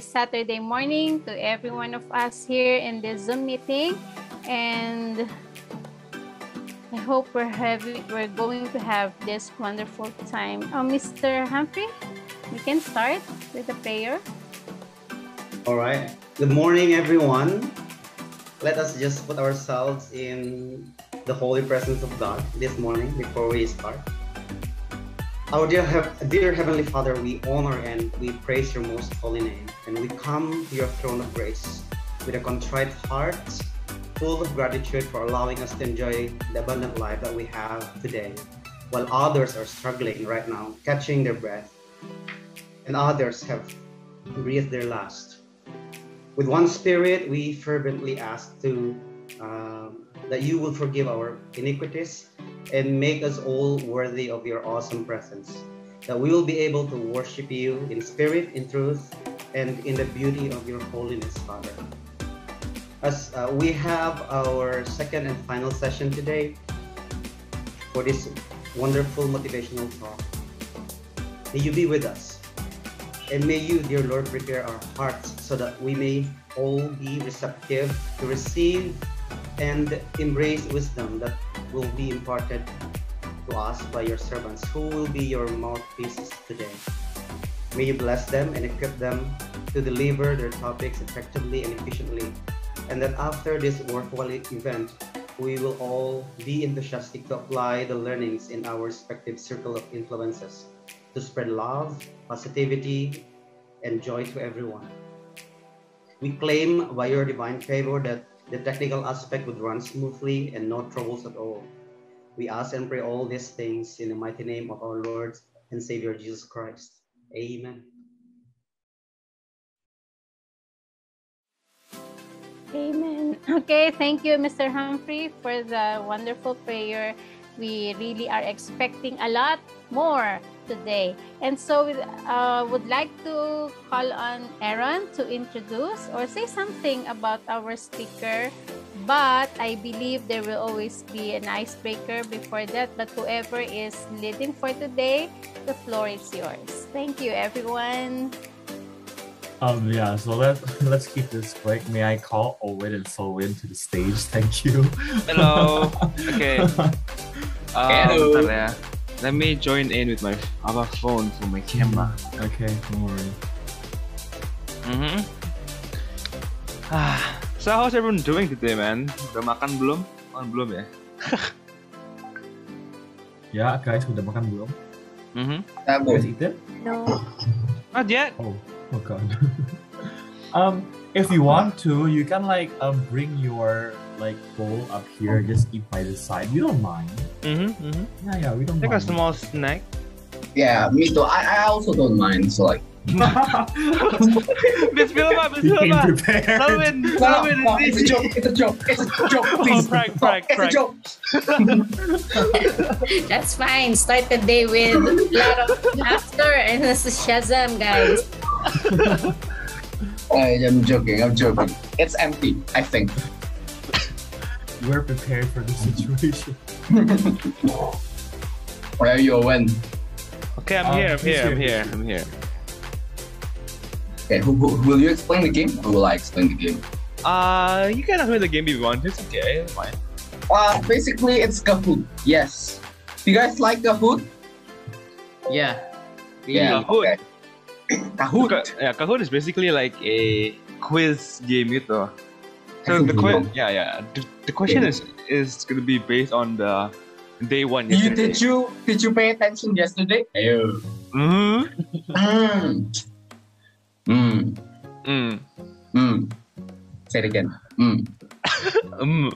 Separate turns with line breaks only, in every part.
this Saturday morning to every one of us here in this Zoom meeting. And I hope we're having we're going to have this wonderful time. Oh, Mr. Humphrey, we can start with the prayer.
All right. Good morning, everyone. Let us just put ourselves in the holy presence of God this morning before we start. Our dear, dear Heavenly Father, we honor and we praise your most holy name. And we come to your throne of grace with a contrite heart, full of gratitude for allowing us to enjoy the abundant life that we have today, while others are struggling right now, catching their breath, and others have breathed their last. With one spirit, we fervently ask to um, that you will forgive our iniquities and make us all worthy of your awesome presence. That we will be able to worship you in spirit, in truth, and in the beauty of your holiness, Father. As uh, we have our second and final session today for this wonderful motivational talk, may you be with us. And may you, dear Lord, prepare our hearts so that we may all be receptive to receive and embrace wisdom that will be imparted to us by your servants, who will be your mouthpieces today. May you bless them and equip them to deliver their topics effectively and efficiently, and that after this worthwhile event, we will all be enthusiastic to apply the learnings in our respective circle of influences to spread love, positivity, and joy to everyone. We claim by your divine favor that the technical aspect would run smoothly and no troubles at all. We ask and pray all these things in the mighty name of our Lord and Savior Jesus Christ. Amen.
Amen. Okay, thank you, Mr. Humphrey, for the wonderful prayer. We really are expecting a lot more today. And so uh, would like to call on Aaron to introduce or say something about our speaker. But I believe there will always be an icebreaker before that. But whoever is leading for today, the floor is yours. Thank you, everyone.
Um yeah, so let let's keep this quick. May I call Owen and Selwyn to the stage? Thank you.
Hello. okay. Um,
Hello.
ya. Let me join in with my other phone for my camera.
Okay, don't worry.
Mm-hmm. Ah, so how's everyone doing today, man? Udah makan belum? Makan belum ya?
Ya, guys, udah makan belum?
Mm-hmm.
You guys eaten?
No.
Not yet.
Oh, oh god. um, if you want to, you can like um bring your like bowl up here, just eat by the side. We don't mind.
Mm-hmm. mm-hmm.
Yeah, yeah, we don't
Take a
mind.
small snack.
Yeah, me too. I, I also don't mind. So like,
Bismillah,
you
Bismillah.
came prepared.
Selwyn,
no,
Selwyn,
no, it's a joke. It's a joke. It's a joke. Please,
prank,
No,
prank,
it's
prank.
a joke.
That's fine. Start the day with a lot of laughter and this is Shazam, guys.
I am joking. I'm joking. It's empty. I think.
We're prepared for the situation.
Where are you, Owen?
Okay, I'm
Um,
here, I'm
he's
here, I'm
here,
here, I'm here.
Okay, who, who, will you explain the game, or will I explain the game?
Uh, you can explain the game if you want. It's okay, it's fine.
Uh, basically, it's Kahoot. Yes. Do you guys like Kahoot?
Yeah.
Yeah.
Kahoot.
Okay. Kahoot.
Ka- yeah, Kahoot is basically like a quiz game gitu. So the question, yeah, yeah. The, the question is is gonna be based on the day one.
Did you, did you did you pay attention yesterday? Ayo.
Mhm.
Mm. Mm.
Mm.
Mm. Say it again. Mm.
Mm.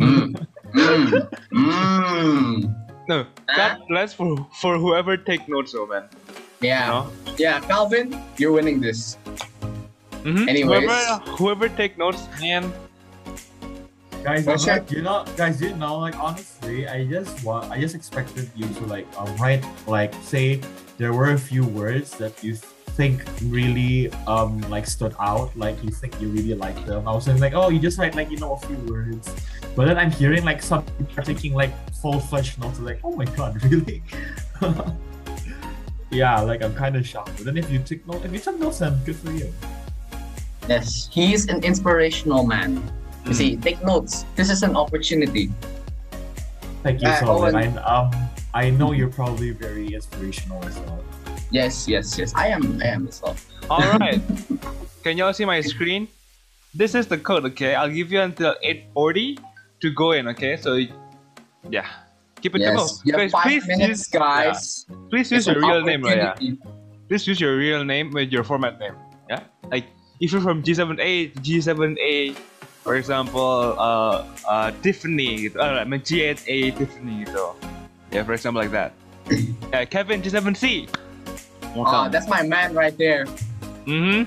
Mm. Mm. Mm.
No, that that's for for whoever take notes, though, man. You
Yeah.
know.
Yeah, Calvin, you're winning this.
Mhm.
Anyways.
whoever whoever take notes, man.
guys,
Well,
I'm like, you know, guys, you know, like honestly, I just want, I just expected you to like uh, write, like, say there were a few words that you think really um like stood out, like you think you really like them. I was thinking like, oh, you just write like you know a few words, but then I'm hearing like some people are taking like full fledged notes, like, oh my god, really? yeah, like I'm kind of shocked. But then if you take notes, if you took notes, then good for you.
Yes, he is an inspirational man. You
Mm.
see, take notes. This is an opportunity.
Thank you,
Uh,
Solomon.
Owen.
I, um, I know you're probably very inspirational as well.
Yes, yes, yes. I am. I am as well.
All right. Can y'all see my screen? This is the code, okay? I'll give you until 8:40 to go in, okay? So, yeah, keep it simple.
Yes, you
Guys, please
minutes,
use,
guys.
yeah, please use
It's
your real name, right? Yeah. Please use your real name with your format name. Yeah, like if you're from G7A, G7A, for example, uh, uh, Tiffany, gitu. uh, G8A Tiffany, so yeah, for example, like that. Yeah, Kevin G7C.
Ah, that's my man right there.
Mm-hmm.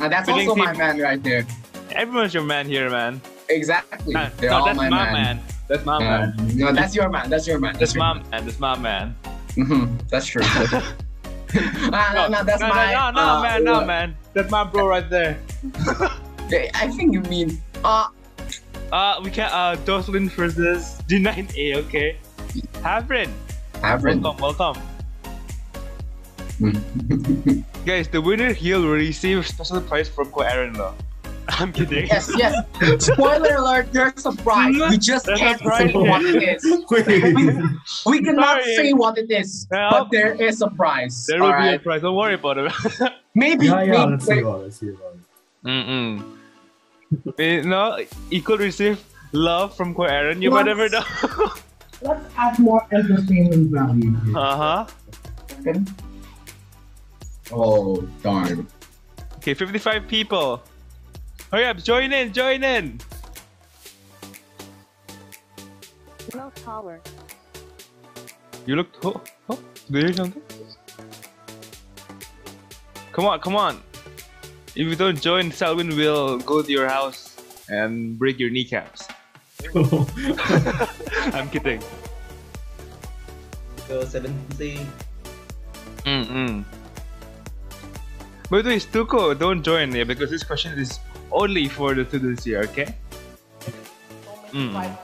Ah, that's
Feeling
also my man right there.
Everyone's your man here, man.
Exactly.
Uh,
They're
no,
all
that's
my
my
man.
man. That's my
Uh,
man.
no, that's your man. That's your man.
That's my man. That's my man.
hmm That's true. ah, no, no, that's
no,
my.
no, no,
uh,
man, no,
uh,
man. That's my bro right there.
I think you mean. Uh,
Uh, we can uh, Doslin versus D9A. Okay. Havrin.
Avrin.
Welcome, welcome. Guys, the winner here will receive special prize from Ko Aaron though. I'm kidding.
yes, yes. Spoiler alert, there's a prize. We just
There's
can't
prize.
say what it is.
Wait,
We cannot
Sorry.
say what it is,
Yeah.
but there is a prize.
There will be a prize. Don't worry about it.
Maybe,
yeah, yeah,
maybe
let's see about it. Let's see about it.
Mm-mm. you know, you could receive love from Ko Aaron. You might never know.
Let's add more entertainment value.
uh huh.
Oh, darn.
Okay, 55 people. Hurry up, join in, join in.
No power.
You look. Oh, oh, do you hear something? Come on, come on. If you don't join, Selwyn will go to your house and break your kneecaps. I'm kidding.
So 7C.
Mm-mm. By the way, Stuko, don't join here because this question is only for the students here, okay? Mm.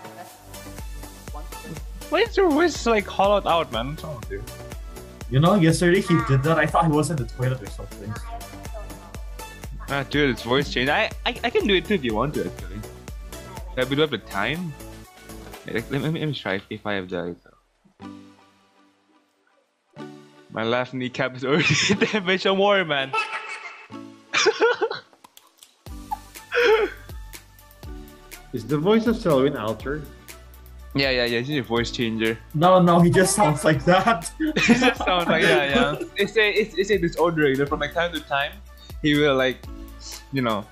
Why is your voice like hollowed out, man? What's wrong with you?
You know, yesterday he did that. I thought he was in the toilet or something.
Ah, dude, it's voice change. I, I, I can do it too if you want to, actually. Yeah, we don't have the time. Like, let, me, let me try if, if I have the. My left kneecap is already damaged. Don't worry, man.
Is the voice of Selwyn altered?
Yeah, yeah, yeah. It's a voice changer.
No, no, he just sounds like that.
it just sounds like yeah, yeah. It's a it's, it's a disorder. You know, from like time to time, he will like, you know,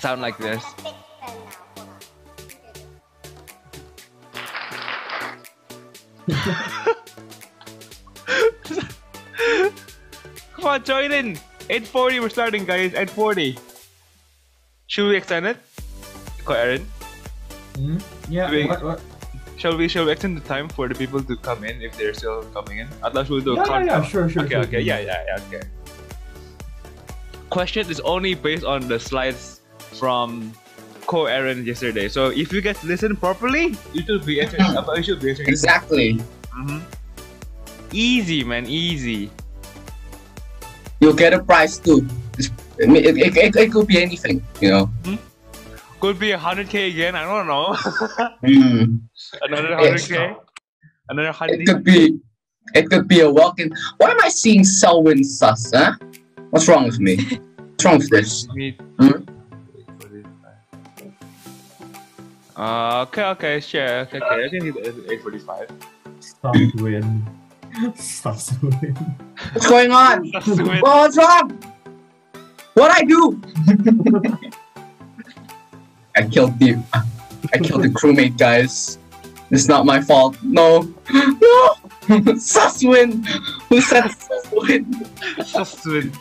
sound like this. Come on, join in. 8:40, we're starting, guys. 8:40. Should we extend it? Ko Aaron,
Hmm? Yeah.
Wait.
What, what?
shall we shall we extend the time for the people to come in if they're still coming in? Otherwise, we'll do a
Yeah, yeah,
countdown.
yeah, sure, sure.
Okay,
sure.
okay, yeah, yeah, yeah, okay. Question is only based on the slides from Ko Aaron yesterday. So if you guys listen properly, you should be answering. you should be answering.
Exactly.
Mhm. Easy, man, easy.
You'll get a prize too. It's- I mean, It, it, it, it could be anything, you know.
Could be 100k again. I don't know.
Mm.
Another
Yes.
100k. Another
It could be. It could be a walk-in. Why am I seeing Selwyn sus? Huh? What's wrong with me? What's wrong with this?
Need-
Hmm?
Uh, okay, okay, sure. Okay, okay. I think it's 845.
Stop win. Stop.
What's going on?
That's.
Oh, what's wrong? What I do? I killed the. I killed the crewmate, guys. It's not my fault. No, no. Suswin. Who said Suswin?
Just win.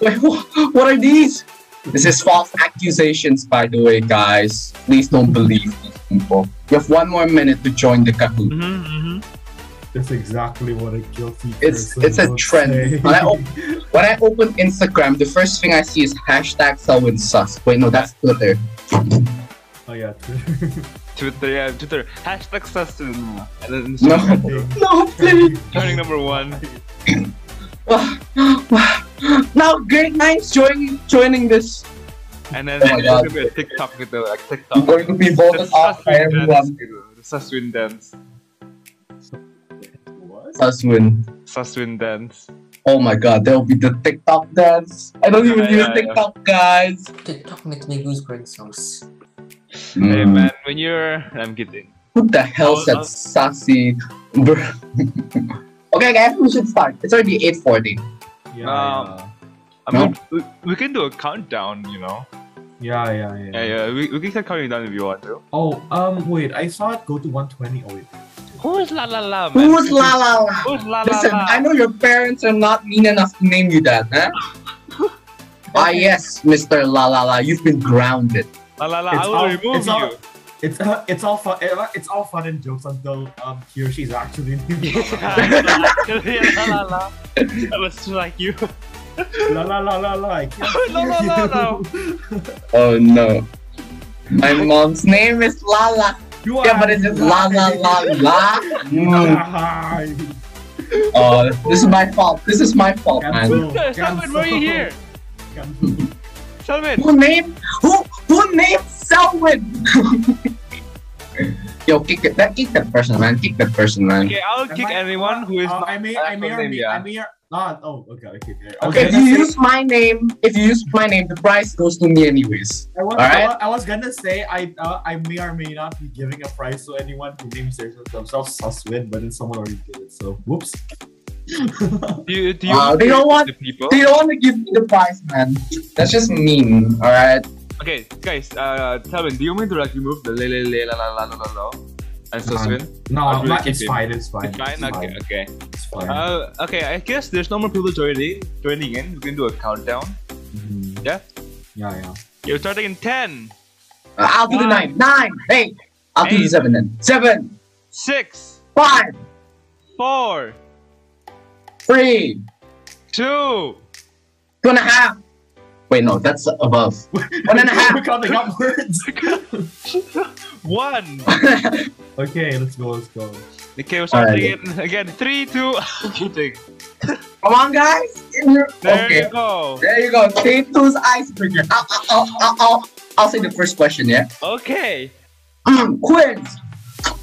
Wait, wha- what are these? This is false accusations, by the way, guys. Please don't believe these people. You have one more minute to join the Kahoot.
Mm-hmm, mm-hmm.
That's exactly what a guilty
It's
person
it's a
would
trend.
say.
When I, op- when I open Instagram, the first thing I see is hashtag Selwyn sus. Wait, no, that's Twitter.
oh yeah, Twitter.
Twitter, yeah, Twitter. Hashtag Sustin. And then
No, no, please.
turning number one.
Why, now grade 9's joining joining this.
And then
Oh
there's gonna be a TikTok gitu, like
I'm going to be voted off by everyone.
gitu. The Saswin dance.
What?
Saswin.
Saswin dance.
Oh my god, there'll be the TikTok dance. I don't even
Yeah,
use
yeah, yeah.
TikTok, guys.
TikTok makes me lose brain cells.
Hey
Mm.
man, when you're, I'm kidding.
Who the hell
Oh,
said
uh,
sassy? bro? okay, guys, we should start. It's already 8:40.
Yeah,
Um, I
No?
mean, we, we can do a countdown, you know.
yeah, yeah, yeah,
Yeah, yeah. We, we can start counting down if you want to.
Oh, um, wait. I saw it go to 120. Oh wait.
Who's la la la, man?
Who's la la la?
Who's la la
Listen,
la?
I know your parents are not mean enough to name you that, huh? ah yes, Mr. La La La, you've been grounded.
La la la.
It's
I will
all-
remove
it's
you.
all- It's uh, it's all fun. It's all fun and jokes until um he or she's actually
Actually, la la la. That was like you.
la la la la la. I can't
La, la,
hear
la.
Oh no. My mom's name is Lala.
You
Yeah,
are
but is it La La La La? Mm.
Hi.
Oh, this is my fault. This is my fault, man.
Cancel.
Salman, why are you here?
Cancel.
Salman.
Who named who who named Selwyn? Yo, kick that kick that person, man. Kick that person, man.
Okay, I'll
Am
kick
I-
anyone who is
Uh,
not.
I may,
uh,
I may, or may. I may, or not. Oh, okay, okay, okay. I
If you
say-
use my name, if you use my name, the prize goes to me anyways.
I was,
Alright.
I, was, I was gonna say I uh, I may or may not be giving a prize to anyone who names their- themselves Suswin, but then someone already did it. So whoops.
Do you, do you
Uh,
want
they don't want-
the people?
They don't want to give me the prize, man. That's just mean, alright?
Okay, guys, uh, Salman, do you want me to like remove the le le le la la la la la la and Suswin?
No,
Or do we
not,
keep
it's
it?
fine. It's fine.
It's fine. Okay, okay.
It's fine.
Uh, okay. I guess there's no more people joining joining in. We can do a countdown.
Mhm.
Yeah.
Yeah, yeah.
You're starting in ten,
Uh, I'll do the nine. Nine. Eight. I'll do the seven then. Seven.
six,
Five.
four,
Three.
two.
Two and a half. Wait, no, that's above. One and a half.
We're counting upwards.
One.
okay, let's go. Let's go.
Okay, we're starting
Alright.
in again. Three, two. I'm.
Come on, guys. In your...
There
okay.
you go.
There you go. Take two's icebreaker. I'll, I'll, I'll, I'll, I'll, I'll say the first question, yeah?
Okay.
Mm, quiz.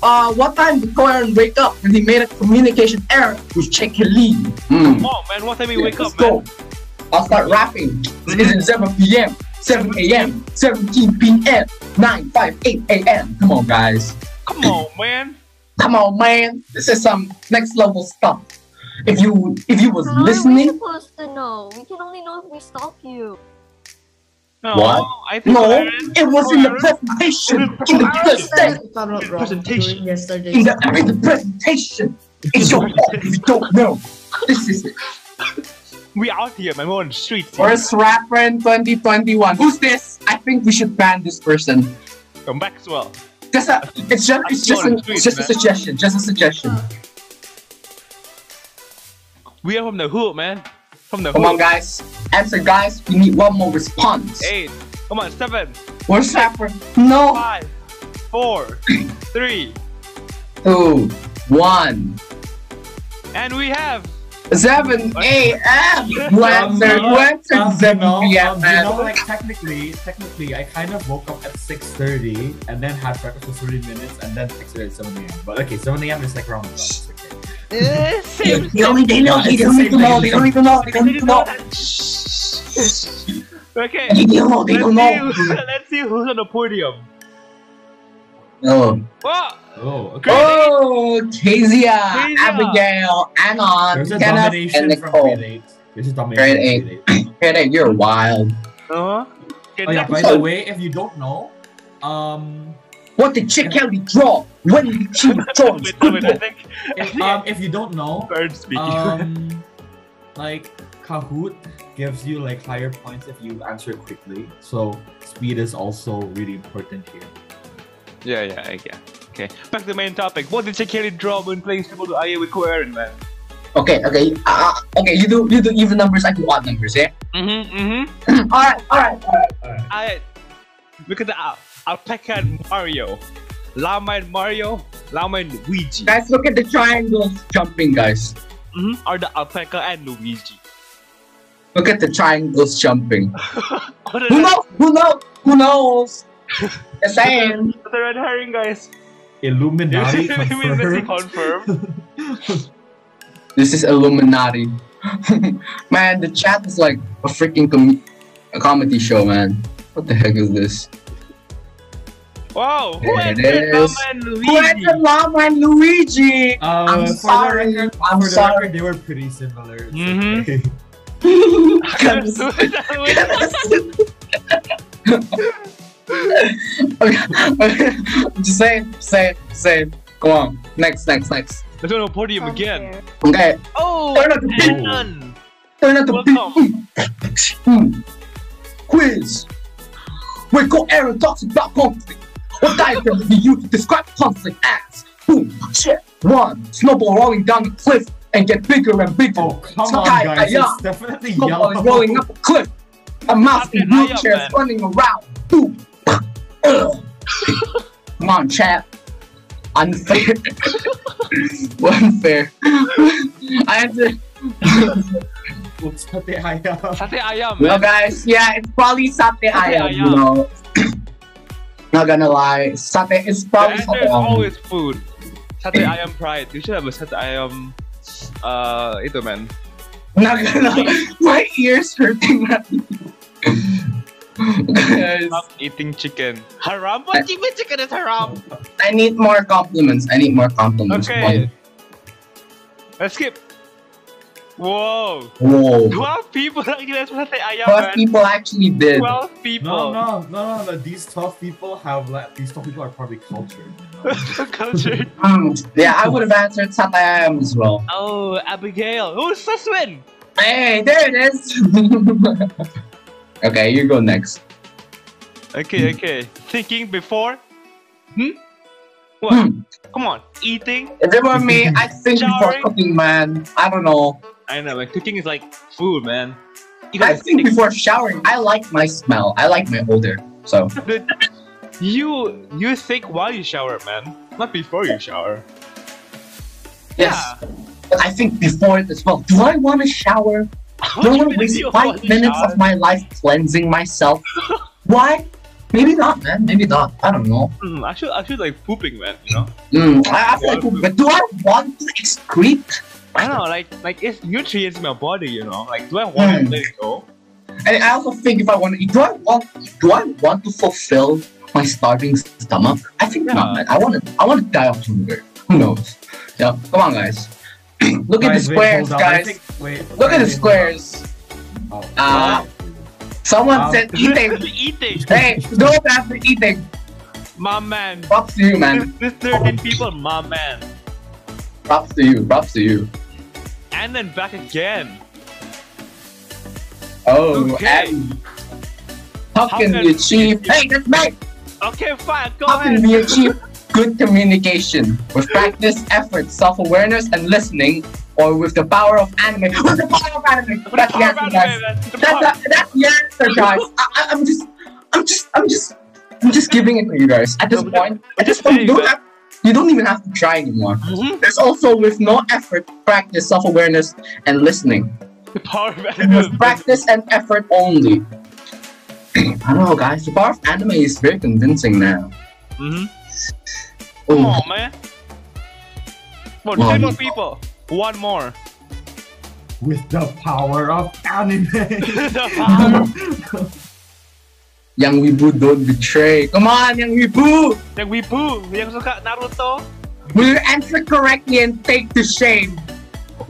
Uh, what time did Koyan wake up when he made a communication error with Check Lee? Mm.
Come on, man. What time you wake
Let's
up, man?
Go. I'll start rapping. It's in 7 p.m., 7 a.m., 17 p.m., 9, 5, 8 a.m. Come on, guys.
Come on, man.
Come on, man. This is some next level stuff. If you if you was
How are we supposed to know? We can only know if we stalk you.
No,
What?
I think
no,
Aaron-
it was in the presentation. In the presentation.
Found
Presentation.
during
In the, in the presentation. It's your fault if you don't know. This is it.
We out here, man. We're on the streets.
Worst rapper in 2021. Who's this? I think we should ban this person.
From Maxwell.
Just a, it's just it's just a, just a suggestion. Just a suggestion.
We are from the hood, man. From the
Come
hood.
on, guys. Answer, guys. We need one more response.
Eight. Come on, seven,
Worst rapper. No.
five, four, three,
Two. One.
and we have
7 a.m. Who answered? Who answered
Um, you
7
know,
p.m.
um, you know, like technically, technically, I kind of woke up at six thirty and then had breakfast for thirty minutes and then texted at seven a.m. But okay, seven a.m. is like wrong. It's okay.
Eh,
They,
same.
they don't, they don't,
Yeah,
they
it's
don't need to know.
thing.
They don't even know. They don't need to know.
Okay.
They don't know. They don't know.
Let's see, let's see who's on the podium.
Oh.
What?
Oh, okay.
Oh, Kezia,
Kezia.
Abigail, Anon, Kenneth, and Nicole.
grade eight. Domination
Grade
from grade eight.
You're wild.
Uh-huh. Okay,
Oh yeah,
next.
by the way, if you don't know, um,
What did Chick Kelly draw? When did she draw his
Wait, wait, I think
if, um, if you don't know, um, like Kahoot gives you like higher points if you answer quickly. So speed is also really important here.
Yeah, yeah, yeah. Okay, back to the main topic. What did Shakiri draw when playing Triple to IA with Coeren, man?
Okay, okay, uh, okay. You do you do even numbers. I do odd numbers. Yeah.
Mm-hmm, mm-hmm.
all right, all right, all right, all right.
I look at the al- alpaca and Mario, llama and Mario, llama and Luigi.
Guys, look at the triangles jumping, guys.
Mm-hmm. Are the alpaca and Luigi?
Look at the triangles jumping. Who knows? Who knows? Who knows? Just saying.
the red herring, guys.
Illuminati
Illuminati
confirmed.
confirmed.
This is Illuminati. man, the chat is like a freaking com- a comedy show, man. What the heck is this?
Wow, who
There
entered
is.
Mama and
Who
Luigi?
entered Llama and Luigi?
Uh,
I'm sorry.
The record,
I'm
for the
sorry.
record, they were pretty similar. It's
Mhm.
Okay.
I'm just saying, just saying, just saying. Come on, next, next, next.
Let's go to the podium again.
Okay,
Oh,
Turn up the beat.
Anon.
turn up the
Welcome.
Hmm. Quiz. Where go Aaron talks about conflict. What diagram do you describe conflict as? Boom, shit, one, snowball rolling down a cliff and get bigger and bigger.
Oh, come on, guys.
yeah.
It's definitely
Snowball
yellow.
is rolling up a cliff. A mouse in
Fucking high up,
wheelchairs running around. Boom. Ugh. Come on, chat. Unfair. Unfair. I have to.
Oops, Sate ayam.
Sate ayam,
Well,
man.
guys, yeah, it's probably sate ayam, you know. Not gonna lie, sate is
The
probably
answer
sate
is
ayam.
always food. Sate ayam pride. You should have a sate ayam. Uh, ito man.
Not gonna my ears hurting right Guys,
Stop eating chicken. Haram? What do you mean chicken is haram?
I need more compliments. I need more compliments.
Okay. Let's skip. Whoa.
Whoa.
12 people actually that's sate ayam,
Twelve
man.
people actually did.
12 people.
No, no, no, no, no. These tough people have like these tough people are probably cultured. You know?
Culture.
Hmm, yeah, I would have answered sate ayam as well.
Oh, Abigail. Who's Suswin?
Hey, there it is. Okay, you go next.
Okay, okay. Thinking before? Hmm? What?
Hmm.
Come on. Eating?
If it were me, I think before cooking, man. I don't know.
I know, man. Cooking is like food, man. You
I
gotta
think before showering, I like my smell. I like my odor. So
Dude, you you think while you shower, man, not before you shower.
yes, but I think before it as well. Do I want to shower? Do I want to waste five minutes of my life cleansing myself? Why? Maybe not, man. Maybe not. I don't know.
Mm, I should I should like pooping, man. You know.
Mm, I, I feel like, but do I want to excrete?
I don't know, like like it's nutrients in my body. You know, like do I want
Hmm.
to let it go?
And I also think if I want to do I want? Do I want to fulfill my starving stomach? I think not, man. I want to. I want to die of hunger. Who knows? Yeah. Come on, guys. Look at the
Guys, wait,
squares,
hold on. I
guys.
think- wait,
Look at the squares.
Oh,
Uh, someone
Um,
said eating.
Eating,
hey, go after eating.
my man.
Props to you, man.
This, this 13 people, my man.
Props to you. Props to you.
And then back again.
Oh,
Okay.
and how
How
can
can
we achieve? Hey, that's me.
Okay, fine. Go
How
ahead.
can we achieve good communication with practice, effort, self-awareness, and listening, or with the power of anime? With the power of anime.
With the
That's the
power
answer, guys.
With the
That's the, that's the answer, guys. I, I'm just, I'm just, I'm just, I'm just giving it to you guys. At this
No,
point, at this point, you don't have, you don't even have to try anymore.
Mhm.
There's also with no effort, practice, self-awareness, and listening.
The power of anime.
With practice and effort only. I don't know, guys. The power of anime is very convincing now.
Mhm. Oh. Come
Ooh.
on, man. Come on,
Well,
three more people. One more.
with the power of anime.
the power.
Young Weeboo don't betray. Come on, Young Weeboo!
Yang Wibu, yang suka Naruto.
Will you answer correctly and take the shame?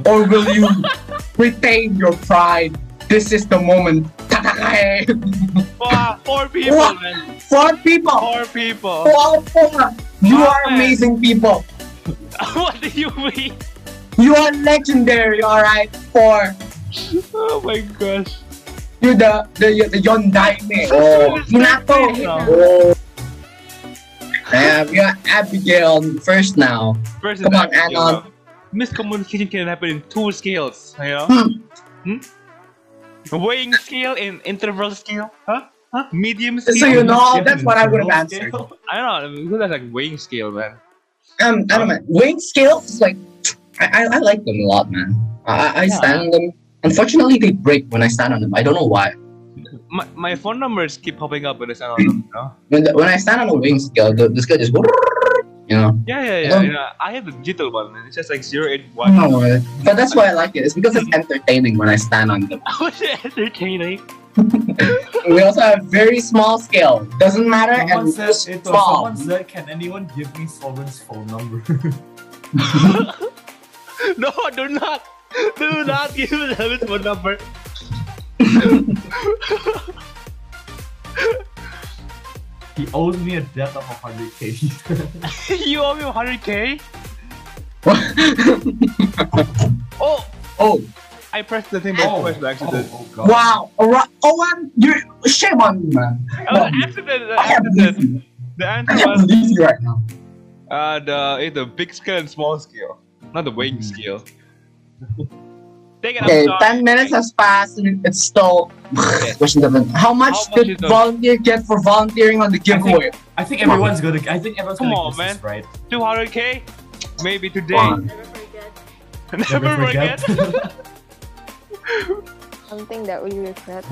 Or will you retain your pride? This is the moment.
Wow, four people,
What?
man.
Four people!
Four people.
All four! You are
Man.
amazing people!
what do you mean?
You are legendary, alright? Four.
Oh my gosh.
You're the the the Yondaime. Oh, Minato. Oh. Yeah, we got Abigail first now.
First
Come
is
on, Anon.
Miscommunication can happen in two scales, you know?
Hmm.
Hmm? Weighing scale and interval scale? Huh? Huh? Medium scale?
So you know, that's what I would have answered.
scale?
I don't know, because that's like weighing scale, man.
Um, I don't know. Weight scales is like, I, I, I like them a lot, man. I, I-
Yeah.
stand them. Unfortunately, they break when I stand on them. I don't know why.
My, my phone numbers keep popping up when I stand on them, you know?
When, the, when I stand on a wing scale, the, this guy just you know.
Yeah, yeah, yeah.
don't-
you know, I have the digital one, and it's just like zero eight one.
No, eh. but that's why I like it. It's because it's entertaining when I stand on them.
Was it entertaining?
We also have very small scale. Doesn't matter
Someone
and
said,
just
ito,
small.
someone said, can anyone give me Selwyn's phone number?
No, do not. Do not give them his phone number.
He owes me a debt of 100k.
you owe me 100k? oh,
oh,
I pressed the thing by
Oh,
twice by accident.
oh, God.
Wow. Alright. Owen, you shame on you, man.
Oh, accident, the
I can't
accident.
believe you.
The
I
answer
can't
was
believe you right now.
uh, the, eh, the big scale and small scale, not the weighing scale. Take it, I'm
Okay, 10 minutes has passed and it's still. Question seven. How much
How
did
is the-
volunteer get for volunteering on the giveaway?
I think everyone's gonna. I think everyone's
Come
gonna
on, man.
this, right?
200k? Maybe today.
One.
Never forget.
Never forget.
Something that we regret.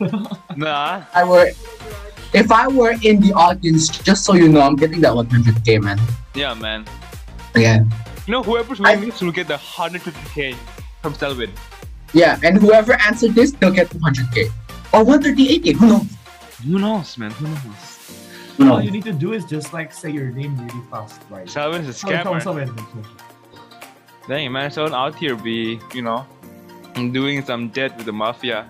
nah.
I were, if I were in the audience, just so you know, I'm getting that 100k, man.
Yeah, man.
Yeah.
You know, whoever's winning this will get the 150k from Selwyn.
Yeah, and whoever answered this, they'll get 200k. Or 138k, who knows?
Who knows, man? Who knows?
Who
All you need to do is just like say your name really fast, right?
Selwyn's a
Sorry,
scammer.
sorry, sorry, sorry.
Dang, man, someone out here be, you know, doing some debt with the mafia.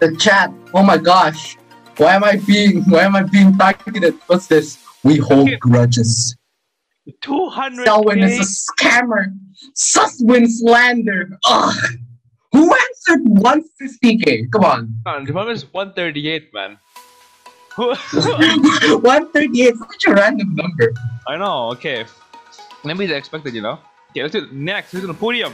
The chat, oh my gosh. Why am I being, why am I being targeted? What's this? We hold
Okay.
grudges.
200
Selwyn is a scammer. Suswin slander. Ugh. Who answered 150k? Come on.
The problem is 138, man. Who?
138, such a random number.
I know, okay. Maybe they expected, you know? Okay, let's do next. Who's on the podium?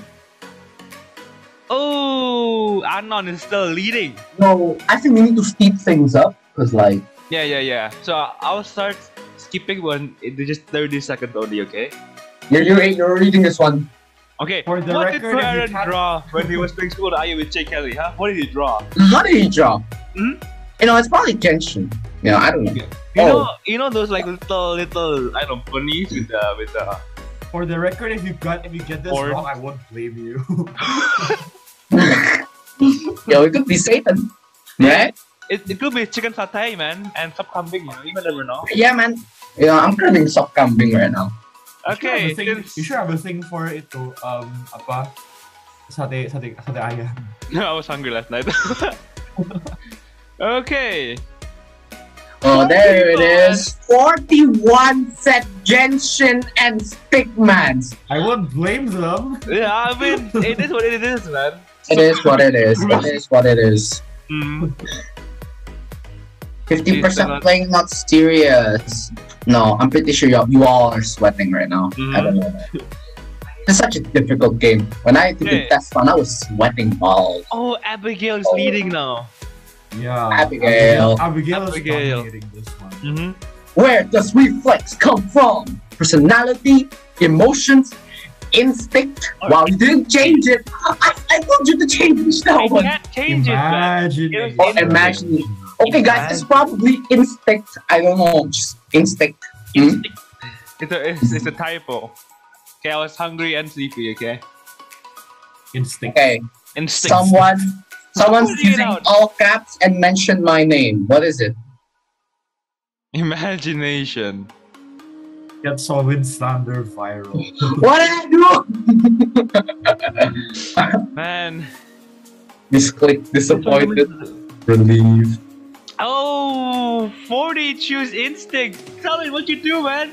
Oh, Anon is still leading.
No, I think we need to speed things up because, like,
Yeah, yeah, yeah. So I'll start skipping one. It's just 30 seconds only, okay?
you're, you're, you're reading this one.
Okay.
For the
what did
record, you
Darren
can't-
draw when he was playing skribbl.io with Jay Kelly, huh? What did he draw?
How did he draw?
Hmm?
You know, it's probably Genshin. You know, I don't know.
You
Oh.
know, you know those like little, little, I don't know, bunnies with the, with the.
For the record, if you got if you get this
Or-
wrong, I won't blame you.
yeah, we could be Satan. Right?
It, it could be chicken satay, man, and some kambing. You know, you never know.
Yeah, man. Yeah, I'm craving soft kambing right now.
Okay,
you should, have a thing, should have a thing for it to um apa sate sate sate ayam.
No, I was hungry last night. okay.
Oh, there it is. 41 set Genshin and Stickmans.
I won't blame them.
Yeah, I mean, it is what it is, man.
It is what it is. It is what it is.
Mm.
50% playing not serious. No, I'm pretty sure you, you all are sweating right now. I don't know. It's such a difficult game. When I took
Yeah.
the test one, I was sweating balls.
Oh, Abigail is leading now.
Yeah.
Abigail.
Abigail, is
Abigail.
this one.
Mm-hmm.
Where does reflex come from? Personality, emotions, instinct. Wow, you didn't change it. I, I told you to change that
I
one.
can't change it.
Imagine.
It was
Oh, imagine. Okay, guys, it's probably instinct. I don't know, just instinct. Hmm?
It's a, it's, it's a typo. Okay, I was hungry and sleepy, okay?
Instinct.
Okay,
Instinct.
someone, someone's using all caps and mentioned my name. What is it?
Imagination.
Get Selwyn slander viral.
What did I do?
Man.
Misclick, disappointed, relieved.
Oh, 40 choose instinct. Tell me what you do, man.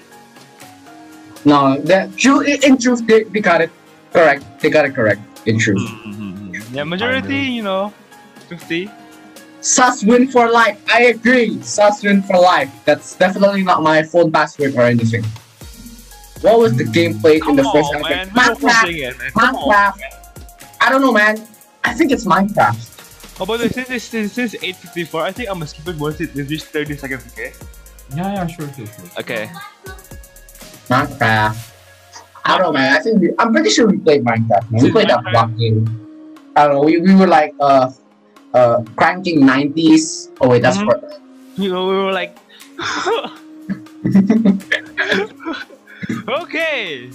No, that true. In truth, they, they got it correct. They got it correct. In truth. Mm-hmm, mm-hmm, mm-hmm.
Yeah, majority, you know, 50.
Sus win for life. I agree. Sus win for life. That's definitely not my phone password or anything. What was the gameplay in the first
on, man.
half?
We're not man. Come on.
Minecraft. I don't know, man. I think it's Minecraft.
Oh, but since it's since, since 8.54, I think I'm gonna skip it once it is just 30 seconds, okay?
yeah, yeah, sure, sure, sure.
Okay.
Minecraft. I don't know, man. I think we, I'm pretty sure we played Minecraft. Man. We played that block game. I don't know. We, we were like uh uh cranking nineties. Oh wait, that's
Mhm.
for
We were, we were like, okay.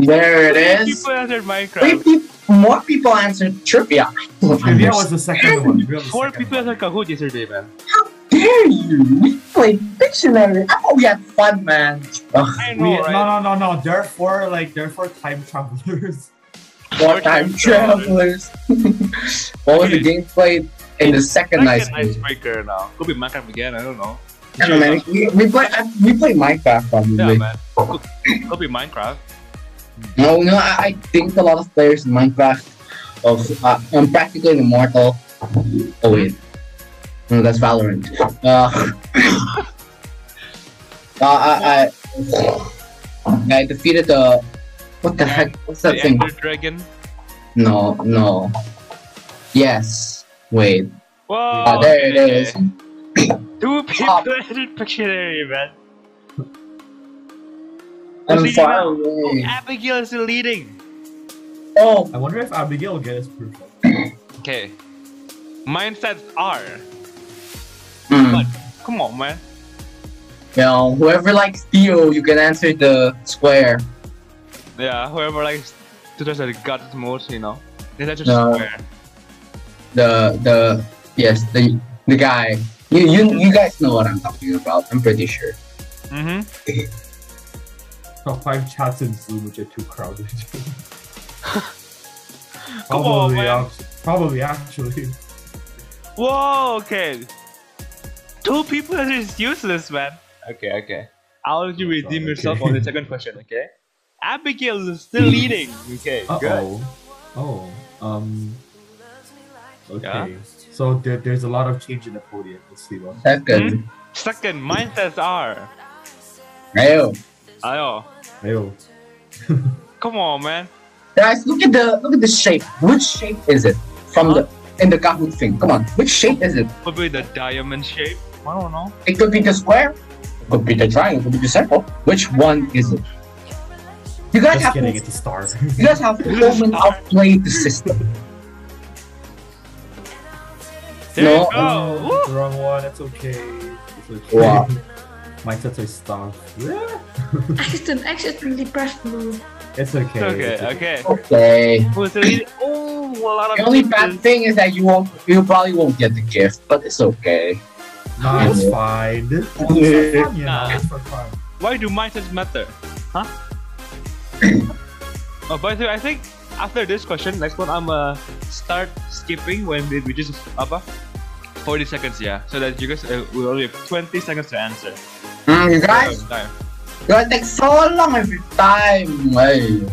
There it
Three
is.
People answered
Three
Minecraft.
more people answered trivia.
Trivia was the second one. Trivia the
Four
second
people
one.
answered Kahoot yesterday, man.
How dare you? We played Pictionary. I thought we had fun, man. Ugh,
I
We,
right?
no, no, no, no. There are four, like, there are four time travelers.
Four time travelers. what was the game played in the second night?
Second icebreaker now. Could be Minecraft again. I don't know.
I don't know, man. We, we play we play Minecraft probably.
Yeah, man. Could, could be Minecraft.
No, no, I, I think a lot of players in Minecraft of uh, I'm practically an immortal. Oh wait, no, that's Valorant. Uh, uh, I, I, I defeated the what the heck? What's that
the
thing?
Ender Dragon.
No, no. Yes. Wait.
Whoa.
Ah, there it
okay.
is.
Two people answered Pictionary, man.
I'm
Who's leading
far
now?
away.
Abigail is still leading.
Oh,
I wonder if Abigail will get his proof.
Okay. Mindsets are.
hmm.
But come on, man.
Yeah, whoever likes Theo, you can answer the square.
Yeah, whoever likes to touch the gut most, you know. That's just
No.
square.
The the yes the the guy. You you you guys know what I'm talking about. I'm pretty sure.
Mm-hmm.
Top five chats in Zoom which are too crowded.
Come on,
probably,
man.
act- probably actually.
Whoa, okay. Two people is useless, man. Okay, okay. I'll let you redeem
Okay.
yourself on the second question, okay? Abigail is still leading. Okay,
Uh
good.
oh. Oh. Um. Okay.
Yeah?
So there, there's a lot of change in the podium. Let's see what.
Second.
Second, mindsets are.
Ayo.
Ayo.
Ayo.
Come on, man.
Guys, look at the look at the shape. Which shape is it from the in the Kahoot thing? Come on, which shape is it?
Probably the diamond shape. I don't know.
It could be the square. It could be the triangle. It could be the circle. Which one is it? You guys
Just
have
kidding.
to,
It's a star.
you guys have to open outplay the system.
There
No,
you go.
Oh,
Woo.
the wrong one. It's okay. It's okay.
Wow.
Mindsets are stuff. Yeah.
Accident, accidentally pressed blue.
It's okay.
It's okay,
it's
okay.
Okay.
Who's the? Oh, a lot of
The only
people.
bad thing is that you won't, you probably won't get the gift, but it's okay.
No, it's fine. It's for fun, you know.
Nah.
It's for fun.
Why do mindsets matter? Huh? oh, by the way, I think after this question, next one, I'm uh start skipping when we we just apa 40 seconds, yeah, so that you guys uh, will only have 20 seconds to answer.
Mm, you guys,
Time.
you guys take so long every time. Hey.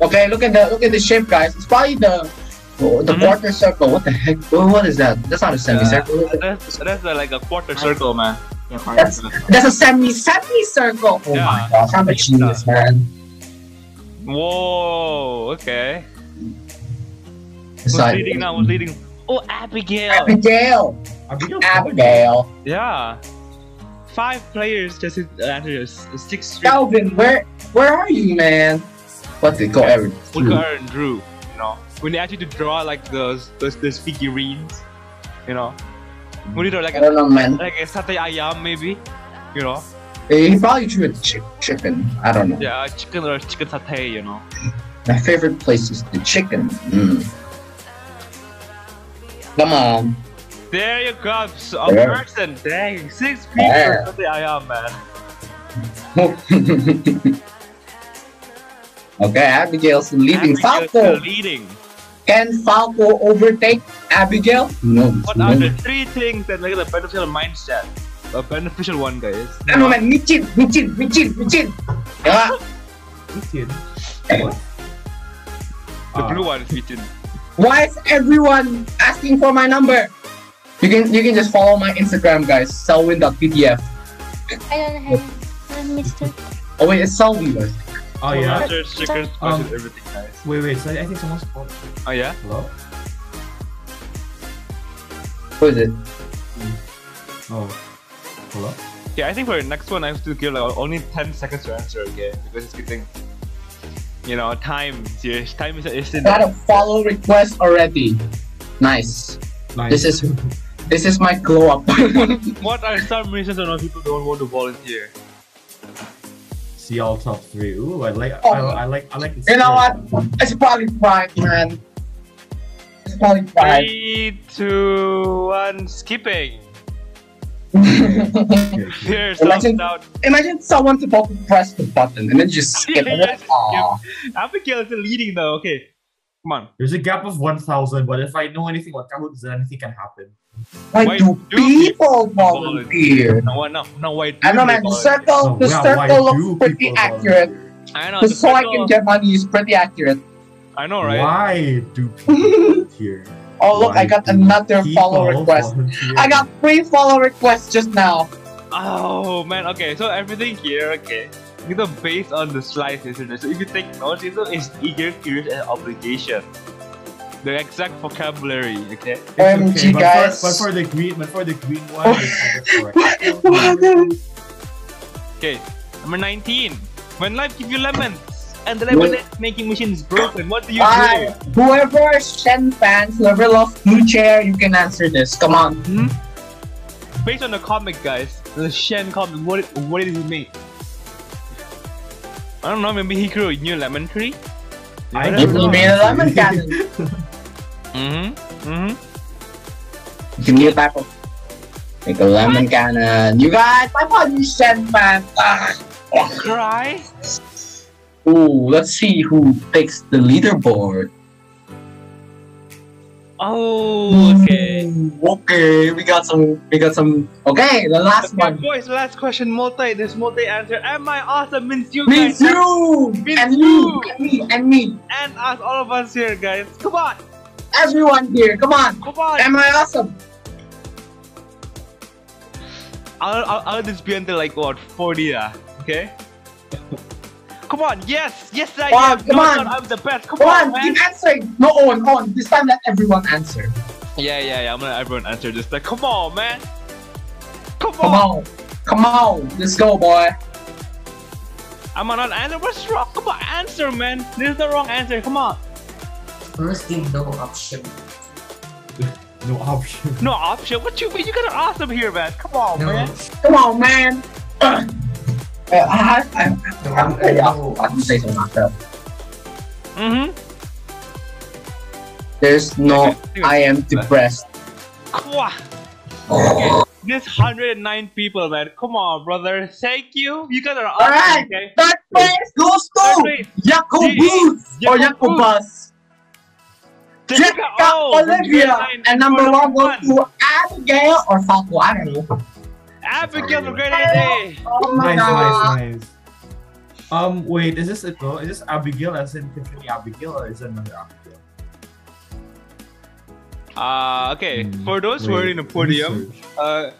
Okay, look at the look at the shape, guys. It's probably the the
Mhm.
quarter circle. What the heck? What what is that? That's not a semicircle. is it?
That's that's uh, like a quarter circle, man.
That's that's a semi semicircle. Oh my
Yeah.
gosh, I'm a genius, man.
Whoa. Okay. Who's leading now? Who's leading? Oh, Abigail.
Abigail.
Abigail's
Abigail.
Yeah. Five players just answered s- six.
Calvin, where where are you, man? What did go Aaron?
Ulgar and Drew. You know, when they ask you to draw like those those those figurines, you know, when you draw like
I don't
a,
know, man.
like a satay ayam maybe, you know,
He probably drew a chi- chicken. I don't know.
yeah, chicken or chicken satay, you know.
My favorite place is the chicken. Mm. Come on.
There you go, a
There.
person. Dang, six people
There.
I am, man.
okay, Abigail's leading.
Abigail's
Falco.
leading.
Can Falco overtake Abigail? No.
What
no.
are the three things that make a beneficial mindset? A beneficial one, guys.
I know, man. Michin, Michin, Michin, Michin. Yeah.
Michin. What?
The
Ah.
blue one is Michin.
Why is everyone asking for my number? You can you can just follow my Instagram, guys. Selwyn.pdf.
I don't have uh, Mr.
Oh wait, it's Selwyn. guys.
Oh yeah.
Answers, stickers,
Um,
everything, guys.
Wait, wait. So I think someone's called.
Oh yeah.
Hello.
Who is it?
Oh. Hello.
Yeah, I think for the next one, I have to give like only 10 seconds to answer again because it's getting you know, time. Serious time is is in
Got a follow request already. Nice.
Nice.
This is this is my glow up.
What are some reasons why people don't want to volunteer?
See all top three. Ooh, I like.
Oh.
I, I like. I like.
you know what? It's probably pride, man. It's probably pride.
Three, two, one, skipping. Here's
Imagine-
out.
Imagine someone supposed to press the button and then just skip it.
Yes, Abigail is leading though. Okay, come on.
There's a gap of one thousand, but if I know anything about Kahoot, then anything can happen.
Why,
Why
do
do
people volunteer?
No, what? No, no. Why? do
I know, man. The circle,
Oh,
the
yeah,
circle looks pretty
people
accurate.
I know.
The
the
so I can get money is pretty accurate.
I know, right?
Why do people volunteer?
Oh look, I got another follow request. I got three follow requests just now.
Oh man. Okay, so everything here. Okay. You know, based on the slides, isn't it? So if you take notes, it's, it's eager, curious, and obligation. The exact vocabulary. Okay.
It's
OMG,
but
guys.
For, but for the green, but for the green one, it's correct.
Okay. Number 19. When life gives you lemons and the lemonade making machine is broken, what do you
Alright, whoever Shen fans, whoever loves Blue Chair, you can answer this. Come on.
do? Based on the comic, guys, the Shen comic, what what did he make? I don't know. Maybe he grew a new lemon tree.
I
He
don't know.
made a lemon cannon. You can be a type of make a lemon cannon. You guys, I thought you Shen fans. Ah.
Cry.
Ooh, let's see who takes the leaderboard.
Oh, okay.
Ooh, okay, we got some. We got some. Okay, the last
Okay,
one.
boys, last question, multi. This multi answer. Am I awesome? Means you
Me
guys.
too,
Me
and
too.
me, and me, and me.
And us, all of us here, guys. Come on.
Everyone here, come on.
Come on.
Am I awesome?
I'll, I'll, I'll just be until like what 40 ah, okay? Come on, yes, yes I
Come
am.
come
No,
on.
no, I'm the best. Come,
Come
on,
on,
man.
keep answering. No, oh, on, on. This time, let everyone answer.
Yeah, yeah, yeah. I'm gonna everyone answer this. Like, come on, man. Come,
Come
on.
on, come on. Let's go, boy.
I'm not answer. What's wrong? Come on, answer, man. This is the wrong answer. Come on.
First thing, no option.
No option.
No option. What you mean? You got an awesome here, man. Come on,
No,
man.
Come on, man. I, I, I'm, I,
no
I, I can say so myself.
Mm-hmm.
There's no. I am depressed.
Okay. This 109 people, man. Come on, brother. Thank you. You got an awesome.
Alright.
Okay.
Third place goes to. Jacobus or.
Jacobus.
Jessica
Oh,
Olivia. And number one goes to Abigail or Falco. I don't know.
Abigail from grade 8A.
Oh my
Nice,
god.
nice, nice. Um, wait, is this it though? Is this Abigail as in Tiffany Abigail or is it another Abigail?
Uh, okay.
Hmm,
For those who are in the podium,
search.
uh,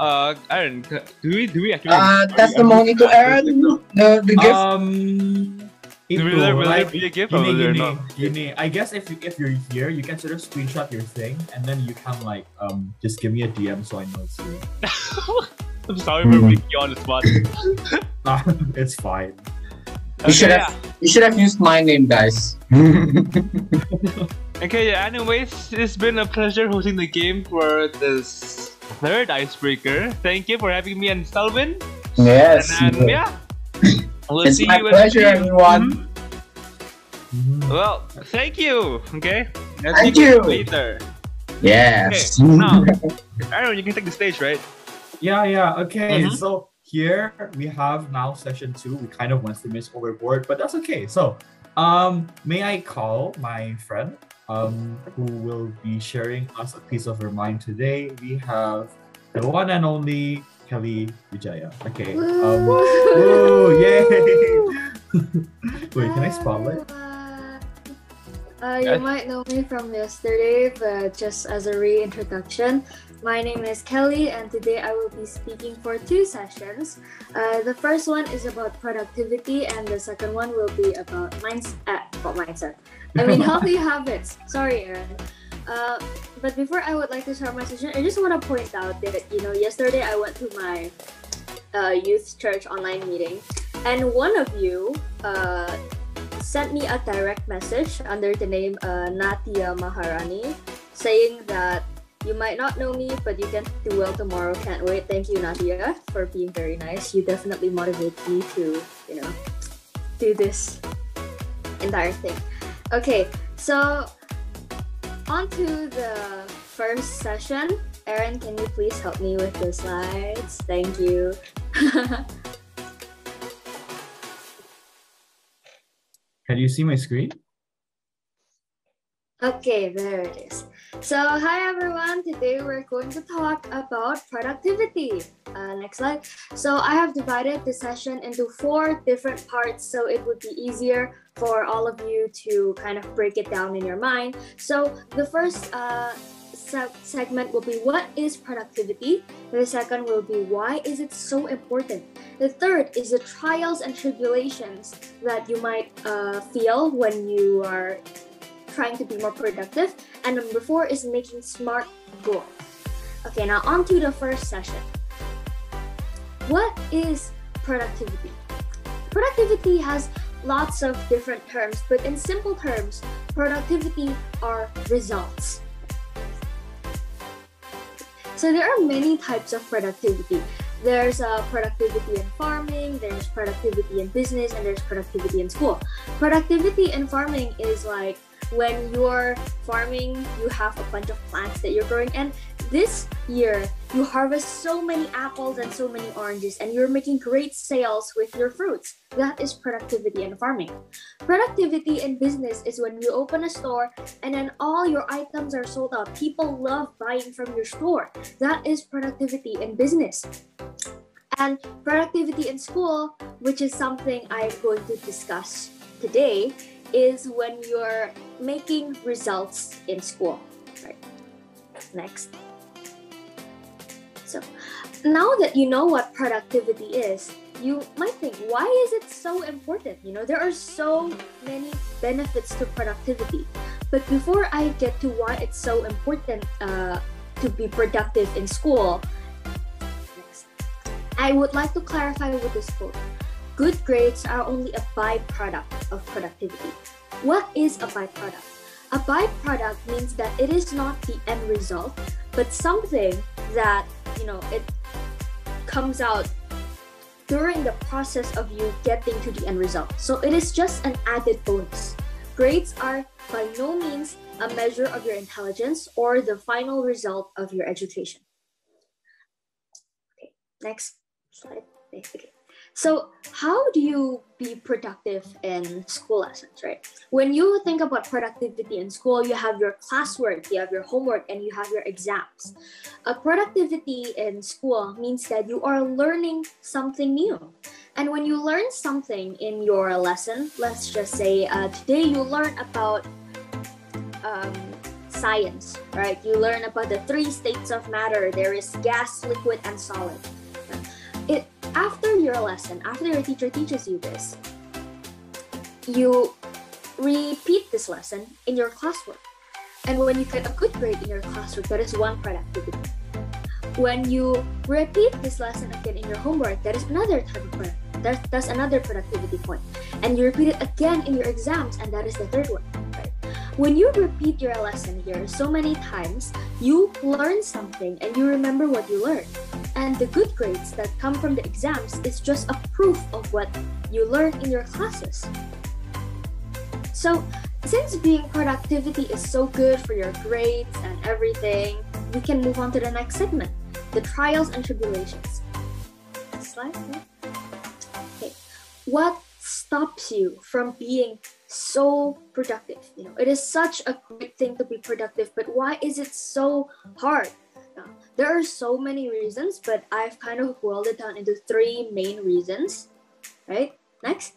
uh, Aaron, c- do we do we actually?
Uh, testimony to Aaron. The, the gift.
Um,
Do we
ito,
will there
like,
be a gift or
gini,
will not?
gini. I guess if you, if you're here, you can sort of screenshot your thing and then you can like um just give me a DM so I know it's you.
I'm sorry for putting you on the spot.
It's fine.
You should
Okay,
have. You should have used my name, guys.
Okay, yeah, anyways, it's been a pleasure hosting the game for this third icebreaker. Thank you for having me and Stalvin.
yes.
And then, yeah, we'll
It's
see
my
you in-
pleasure, everyone.
Mhm.
Well, thank you. Okay, I'll
Thank
see
you.
later.
Yes.
Okay, now- Aaron, you can take the stage, right?
Yeah, yeah. Okay,
Mhm.
so here we have now session two. We kind of went to miss overboard, but that's okay. So, um, may I call my friend, um, who will be sharing us a piece of her mind today? We have the one and only Kelly Vijaya. Okay. Um, woo, yay! Wait, can I spotlight?
Uh, you might know me from yesterday, but just as a reintroduction, my name is Kelly, and today I will be speaking for two sessions. Uh, the first one is about productivity, and the second one will be about mindset. Uh, about mindset. I mean healthy habits. Sorry, Aaron. Uh, but before I would like to start my session, I just want to point out that you know yesterday I went to my uh, youth church online meeting, and one of you uh, sent me a direct message under the name uh, Nadia Maharani saying that you might not know me, but you can do well tomorrow. Can't wait. Thank you, Nadia, for being very nice. You definitely motivate me to, you know, do this entire thing. Okay, so on to the first session. Aaron, can you please help me with the slides? Thank you.
Can you see my screen?
Okay, there it is. So, hi everyone. Today we're going to talk about productivity. Uh, next slide. So, I have divided the session into four different parts so it would be easier for all of you to kind of break it down in your mind. So, the first uh, se- segment will be what is productivity. The second will be why is it so important. The third is the trials and tribulations that you might uh, feel when you are trying to be more productive. And number four is making smart goals. Okay, now on to the first session. What is productivity? Productivity has lots of different terms, but in simple terms, productivity are results. So there are many types of productivity. There's uh, productivity in farming, there's productivity in business, and there's productivity in school. Productivity in farming is like when you're farming, you have a bunch of plants that you're growing, and this year you harvest so many apples and so many oranges, and you're making great sales with your fruits. That is productivity in farming. Productivity in business is when you open a store and then all your items are sold out. People love buying from your store. That is productivity in business. And productivity in school, which is something I'm going to discuss today, is when you're making results in school. Right. Next. So now that you know what productivity is, you might think, why is it so important? You know, there are so many benefits to productivity. But before I get to why it's so important uh, to be productive in school, I would like to clarify with this quote. Good grades are only a byproduct of productivity. What is a byproduct? A byproduct means that it is not the end result, but something that, you know, it comes out during the process of you getting to the end result. So it is just an added bonus. Grades are by no means a measure of your intelligence or the final result of your education. Okay, next slide. Okay. So, how do you be productive in school lessons, right? When you think about productivity in school, you have your classwork, you have your homework, and you have your exams. A productivity in school means that you are learning something new. And when you learn something in your lesson, let's just say uh, today you learn about um, science, right? You learn about the three states of matter there is gas, liquid, and solid. After your lesson, after your teacher teaches you this, you repeat this lesson in your classwork. And when you get a good grade in your classwork, that is one productivity. When you repeat this lesson again in your homework, that is another type of product. That's, another productivity point. And you repeat it again in your exams, and that is the third one. When you repeat your lesson here so many times, you learn something and you remember what you learned. And the good grades that come from the exams is just a proof of what you learn in your classes. So, since being productivity is so good for your grades and everything, we can move on to the next segment the trials and tribulations. Slide. Okay. What stops you from being so productive? You know, it is such a great thing to be productive, but why is it so hard? There are so many reasons, but I've kind of boiled it down into three main reasons. Right? Next.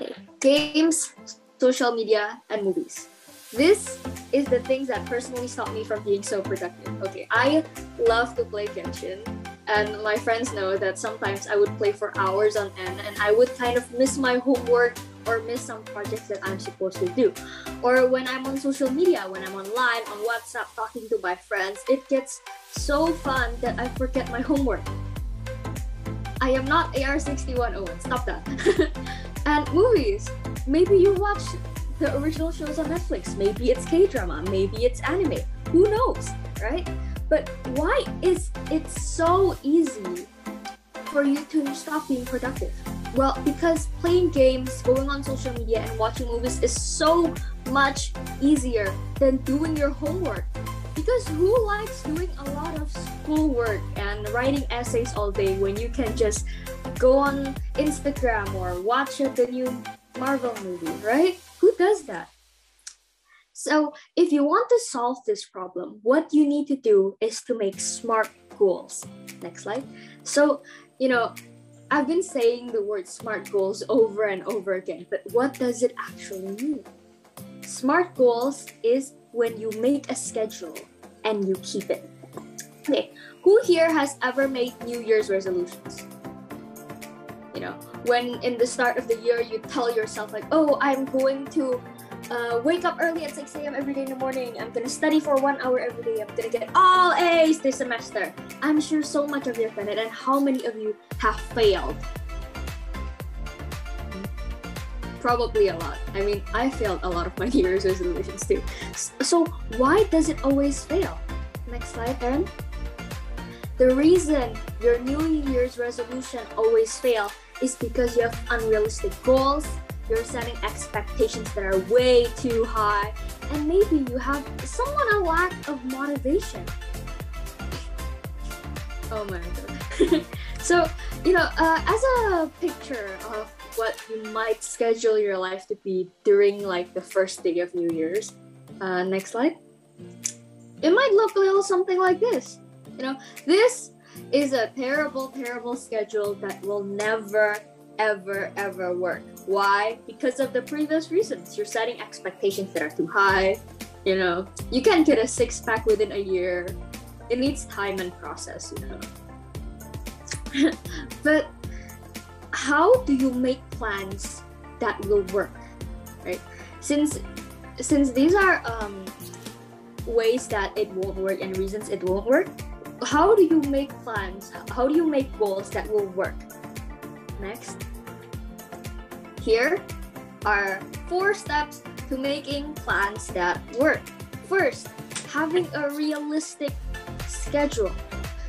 Okay. Games, social media, and movies. This is the things that personally stop me from being so productive. Okay, I love to play Genshin, and my friends know that sometimes I would play for hours on end, and I would kind of miss my homework or miss some projects that I'm supposed to do. Or when I'm on social media, when I'm online, on WhatsApp, talking to my friends, it gets so fun that I forget my homework. I am not AR61 Owen, stop that. And movies. Maybe you watch the original shows on Netflix. Maybe it's K drama. Maybe it's anime. Who knows, right? But why is it so easy for you to stop being productive? Well, because playing games, going on social media, and watching movies is so much easier than doing your homework. Because who likes doing a lot of schoolwork and writing essays all day when you can just go on Instagram or watch the new Marvel movie, right? Who does that? So, if you want to solve this problem, what you need to do is to make smart goals. Next slide. So, you know, I've been saying the word smart goals over and over again, but what does it actually mean? Smart goals is when you make a schedule and you keep it. Okay, who here has ever made New Year's resolutions? You know, when in the start of the year you tell yourself, like, oh, I'm going to uh, wake up early at 6 a.m. every day in the morning. I'm gonna study for one hour every day. I'm gonna get all A's this semester. I'm sure so much of you have done it. And how many of you have failed? Probably a lot. I mean, I failed a lot of my New Year's resolutions too. So why does it always fail? Next slide, Aaron. The reason your New Year's resolution always fail is because you have unrealistic goals, you're setting expectations that are way too high, and maybe you have somewhat a lack of motivation. Oh my god. so, you know, uh, as a picture of what you might schedule your life to be during like the first day of New Year's, uh, next slide. It might look a little something like this. You know, this is a terrible, terrible schedule that will never ever, ever work. Why? Because of the previous reasons. You're setting expectations that are too high. You know, you can't get a six pack within a year. It needs time and process, you know. but how do you make plans that will work? Right? Since since these are um, ways that it won't work and reasons it won't work, how do you make plans? How do you make goals that will work? Next. Here are four steps to making plans that work. First, having a realistic schedule.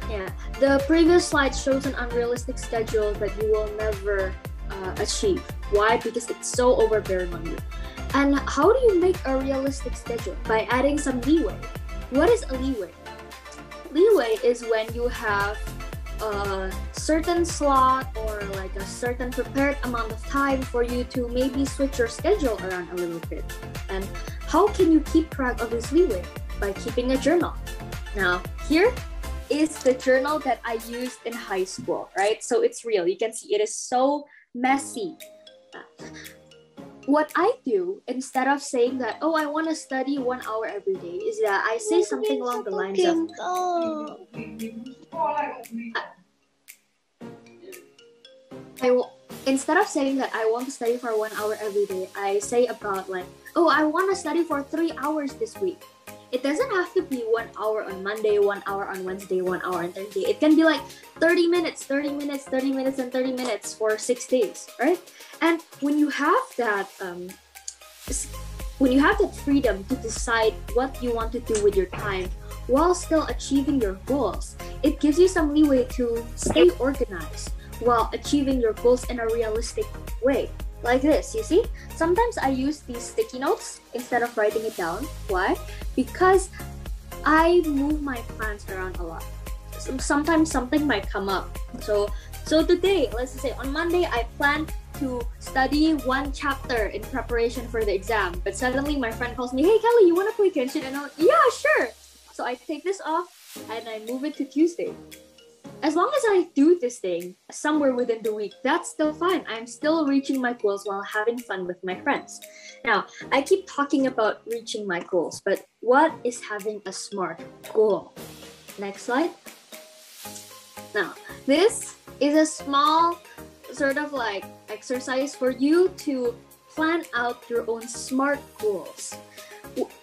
Yeah, the previous slide shows an unrealistic schedule that you will never uh, achieve. Why? Because it's so overbearing on you. And how do you make a realistic schedule? By adding some leeway. What is a leeway? Leeway is when you have a certain slot or like a certain prepared amount of time for you to maybe switch your schedule around a little bit. And how can you keep track of this leeway? By keeping a journal. Now, here is the journal that I used in high school, right? So it's real. You can see it is so messy. What I do instead of saying that, oh, I want to study one hour every day, is that I say something along the lines of, I w- instead of saying that I want to study for one hour every day, I say about like, oh, I want to study for three hours this week. It doesn't have to be one hour on Monday, one hour on Wednesday, one hour on Thursday. It can be like 30 minutes, 30 minutes, 30 minutes, and 30 minutes for six days, right? And when you have that, um, when you have that freedom to decide what you want to do with your time while still achieving your goals, it gives you some leeway to stay organized while achieving your goals in a realistic way. Like this, you see? Sometimes I use these sticky notes instead of writing it down. Why? Because I move my plans around a lot. Sometimes something might come up. So so today, let's say on Monday I plan to study one chapter in preparation for the exam. But suddenly my friend calls me, Hey Kelly, you wanna play Genshin? And I'm like, Yeah, sure. So I take this off and I move it to Tuesday as long as I do this thing somewhere within the week, that's still fine. I'm still reaching my goals while having fun with my friends. Now, I keep talking about reaching my goals, but what is having a smart goal? Next slide. Now, this is a small sort of like exercise for you to plan out your own smart goals.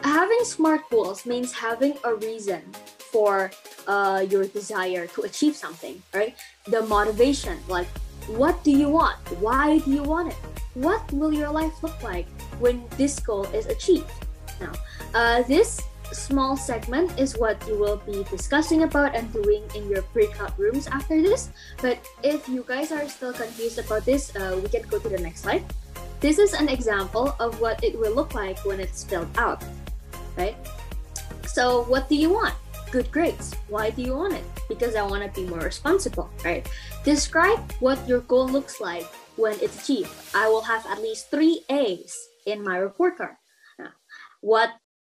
Having smart goals means having a reason for uh, your desire to achieve something, right? The motivation, like what do you want? Why do you want it? what will your life look like when this goal is achieved? Now, uh, this small segment is what you will be discussing about and doing in your breakout rooms after this. But if you guys are still confused about this, uh, we can go to the next slide. This is an example of what it will look like when it's filled out, right? So, what do you want? Good grades. Why do you want it? Because I want to be more responsible, right? Describe what your goal looks like when it's achieved. I will have at least three A's in my report card. What